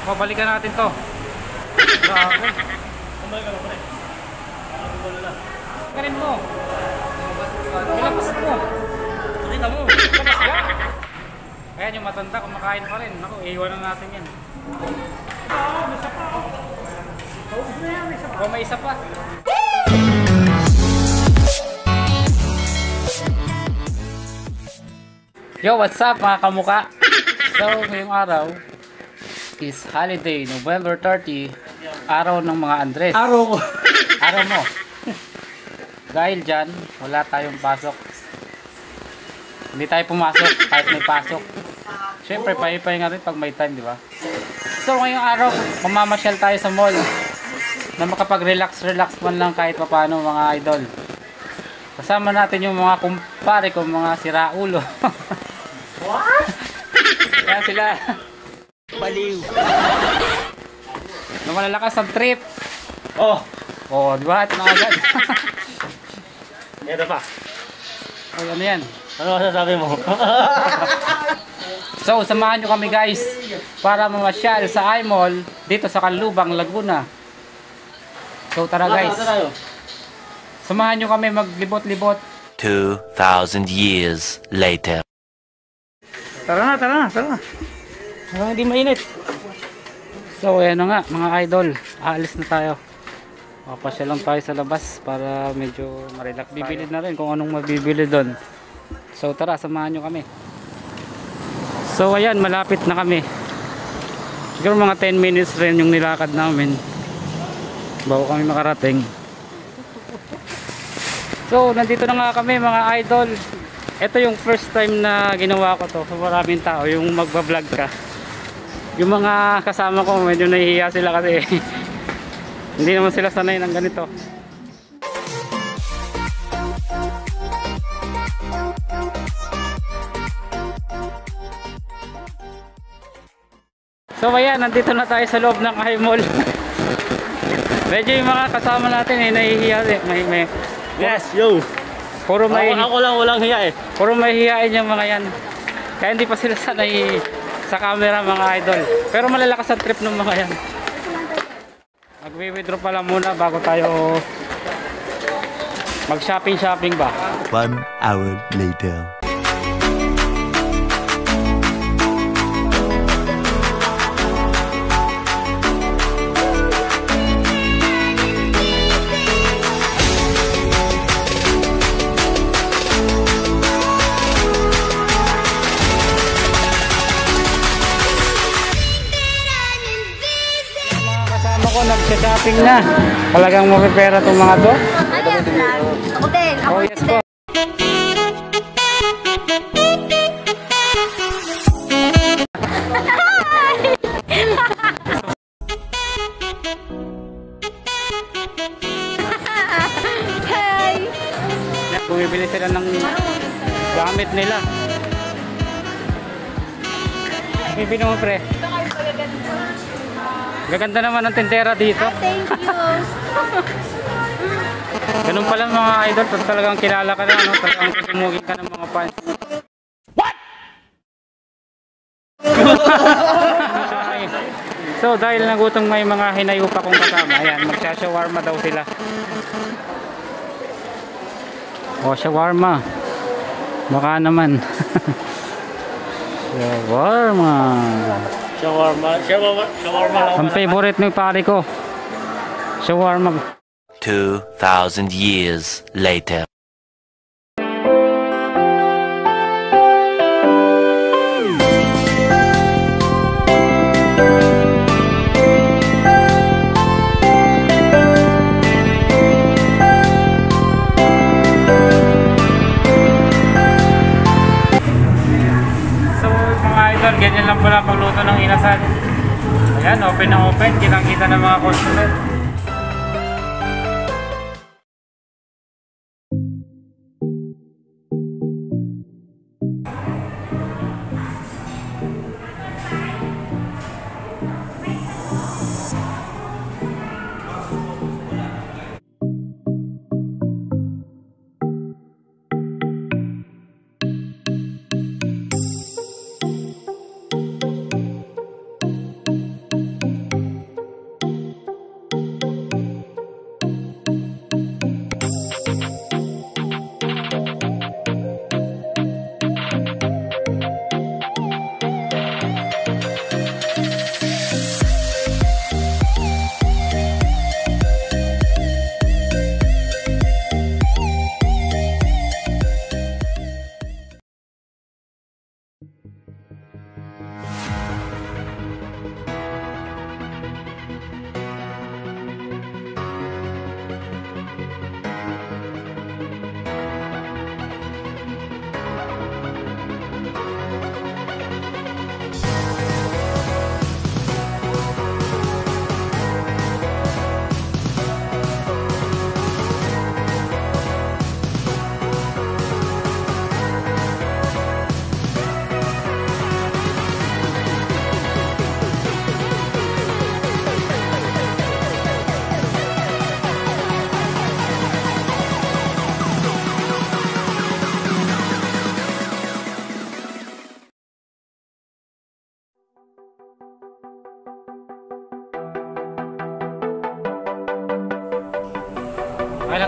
Pabalikan natin to. Grabe. Kanin mo. Ilabas mo. Nakita mo. Ilabas ka. Ayan yung matanda kumakain pa rin. Naku, iiwan na natin yan. Oh, may isa pa. Yo, what's up mga kamuka? So, ngayong araw is holiday, November 30, araw ng mga Andres. Araw ko. Araw mo. Dahil dyan, wala tayong pasok. Hindi tayo pumasok kahit may pasok. Siyempre, pahipahinga rin pag may time, di ba? So, ngayong araw, mamamasyal tayo sa mall na makapag-relax-relax man lang kahit paano mga idol. Kasama natin yung mga kumpare ko, mga siraulo. What? Kaya sila, Baliw. na malalakas ang trip. Oh, Oo, di ba? Ito na agad. ito pa. Ay, ano yan? Ano masasabi mo? So, samahan nyo kami guys para mamasyal sa iMall dito sa Kanlubang, Laguna. So, tara guys. Samahan nyo kami maglibot-libot. 2,000 years later. Tara na, tara na, tara na. Hanggang hindi mainit. So, ayan nga mga idol. Aalis na tayo. Papasya lang tayo sa labas para medyo marelax. Bibili na rin kung anong mabibili doon. So, tara, samahan nyo kami. So, ayan, malapit na kami. Siguro mga 10 minutes rin yung nilakad namin. Bago kami makarating. So, nandito na nga kami mga idol. Ito yung first time na ginawa ko to sa maraming tao, yung magbablog ka. Yung mga kasama ko, medyo nahihiya sila kasi hindi naman sila sanay ng ganito. So ayan, nandito na tayo sa loob ng I-Mall. medyo yung mga kasama natin eh, nahihiya eh. May, may, Yes, yo. puro may, Ako, ako lang walang hiya eh. Puro mahihiyain yung mga yan. Kaya hindi pa sila sanay sa camera mga idol. Pero malalakas ang trip ng mga yan. Magwi-withdraw pala muna bago tayo mag-shopping-shopping ba. One hour later. Nag-shopping na. Talagang mapipera itong mga to. Ano yan, vlog? Ako din. Ako Oh yes po. Hi! Bumibili sila ng gamit nila. Bibili mo pre. Gaganda naman ang tindera dito. Thank you. Ganun pala mga idol, pag talagang kilala ka na, no? talagang susumugin ka ng mga fans. What? so dahil nagutong may mga hinayo pa kong kasama, ayan, magsha-shawarma daw sila. O, shawarma. Baka naman. shawarma. Shawarma. Shawarma. Shawarma lang. Ang favorite ng pare ko. Shawarma. 2,000 years later. Ng mga customer.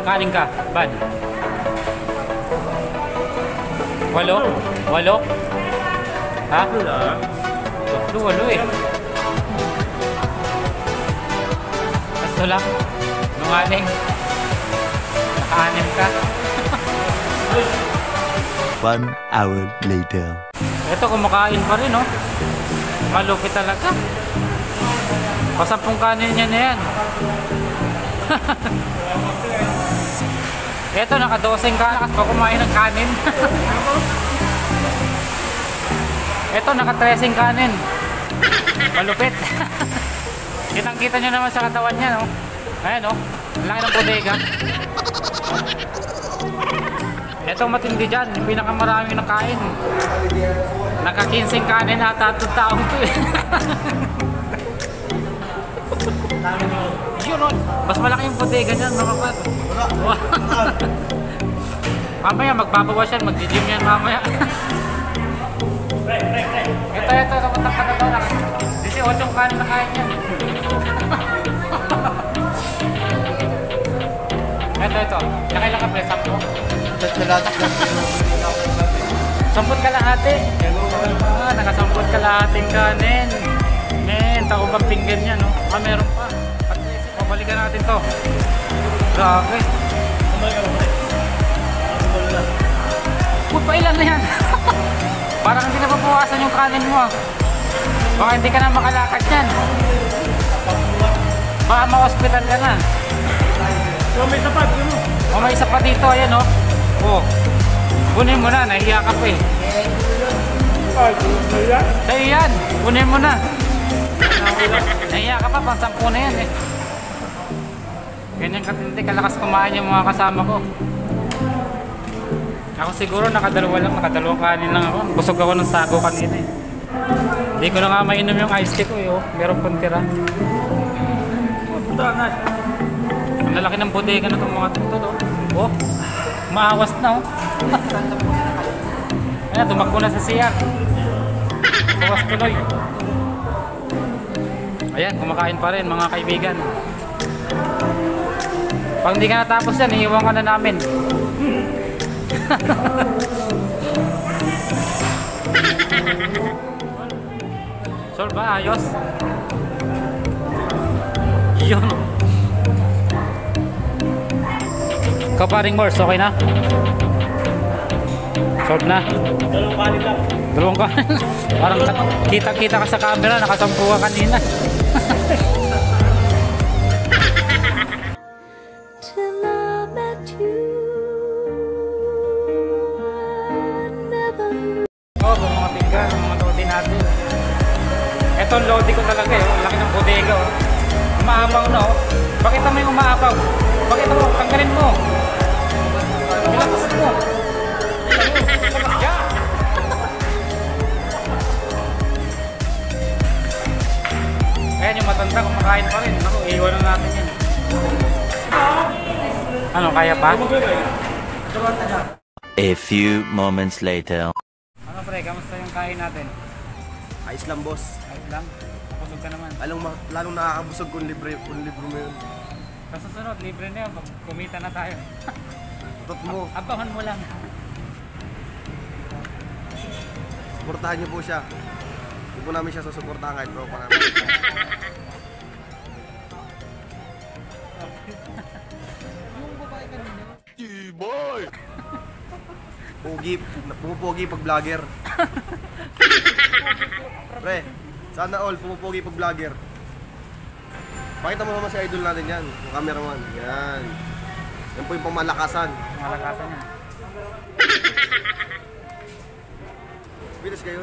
Kanin ka, Bad? Walo? Walo? Ha? Tatlo, walo eh. Tatlo lang. Nungaling. Naka-anim ka. One hour later. Ito, kumakain pa rin, oh. Malupit talaga. Pasampung kanin niya na yan. Ito, nakadoseng ka. Nakas pa kumain ng kanin. Ito, nakatresing kanin. Malupit. Kitang-kita nyo naman sa katawan niya, no? Ayan, oh. Ang laki ng bodega. Ito matindi dyan, yung pinakamarami ng kain. Nakakinsing kanin ata itong taong to eh. Yun oh, mas malaki yung bodega dyan mga pat. Mamaya magbabawas yan, mag-gym yan mamaya. ito, ito, napunta ka na daw. 18 yung kanin na kain yan. ito, ito. Nakailan ka pre, sampo? Samput kalahati. Ah, nakasamput kalahating kanin. Men, tako bang pinggan niya, no? Ah, meron pa. Pabalikan natin to. Grabe. Puta, ilan na yan? Parang hindi nababawasan yung kanin mo. ah. Baka hindi ka na makalakad yan. Baka ma-hospital ka na. Yo, may sapat. Yun. O may isa pa dito, ayan o. Oh. Kunin mo na, nahiya ka pa eh. Sa'yo yan, kunin mo na. Nahiya ka pa, pang sampu na yan eh. Ganyan katindi, kalakas kumain yung mga kasama ko. Ako siguro nakadalawa lang, nakadalawang kanin lang ako. Busog ako ng sago kanina eh. Hindi ko na nga mainom yung iced tea ko eh. Oh. Meron pang tira. Puta nga. Ang lalaki ng bodega na itong mga tutol. Oh. oh, maawas na oh. Ayan, tumakbo na sa CR. Bawas tuloy. Ayan, kumakain pa rin mga kaibigan. Pag hindi ka natapos yan, iiwan ka na namin. Sol ba? Ayos? Yun. Kaparing Morse, okay na? Solve na? Dalawang kanin lang. Dalawang ka. Parang kita-kita ka sa camera, nakasampu ka kanina. Umaapaw. Pakita mo, tanggalin mo. Ilabas mo. Ayan yung matanda, kumakain pa rin. Ako, iiwan na natin yan. Ano, kaya pa? A few moments later. Ano pre, kamusta yung kain natin? Ayos lang boss. Ayos lang? Kapusog ka naman. Lalong, lalong nakakabusog kung libre, kung libre mo yun. Sa susunod, libre na yun. Pag kumita na tayo. Tutot mo, Abangan mo lang. suportahan niyo po siya. Hindi po namin siya susuportahan kahit bro pa namin. Pogi, pumupogi pag vlogger. Pre, sana all pumupogi pag vlogger. Pakita mo naman si idol natin yan, yung cameraman. Yan. Yan po yung pamalakasan. Malakasan niya. Bilis kayo.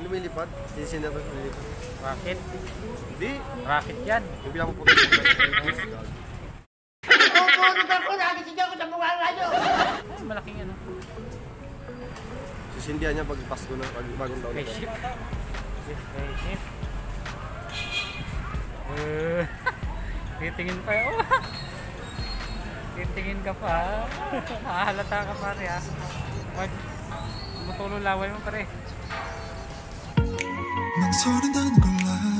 Yung lumilipad, sisisin na ba lumilipad? Rocket. Hindi. Rocket yan. Yung pinapuputok ko Ay, malaking ano. Sisindihan niya pag Pasko na, pag bagong taon. Spaceship. Spaceship. Uh, titingin pa. Oh. titingin ka pa. Nakahalata ka pare ah. Mag matulong laway mo pare. Nang sobrang ko lang